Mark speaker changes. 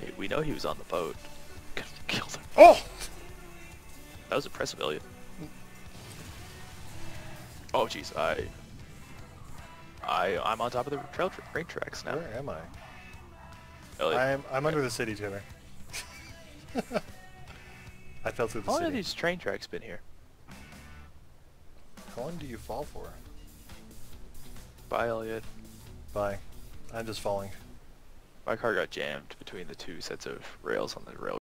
Speaker 1: Hey, we know he was on the boat. Killed him.
Speaker 2: Oh!
Speaker 1: That was impressive, Elliott. Oh jeez, I, I, I'm on top of the trail tra- train tracks now.
Speaker 2: Where am I?
Speaker 1: Elliott,
Speaker 2: I'm I'm under the city, Taylor. I fell through the
Speaker 1: how long have these train tracks been here?
Speaker 2: How long do you fall for?
Speaker 1: Bye, Elliott.
Speaker 2: Bye. I'm just falling.
Speaker 1: My car got jammed between the two sets of rails on the railroad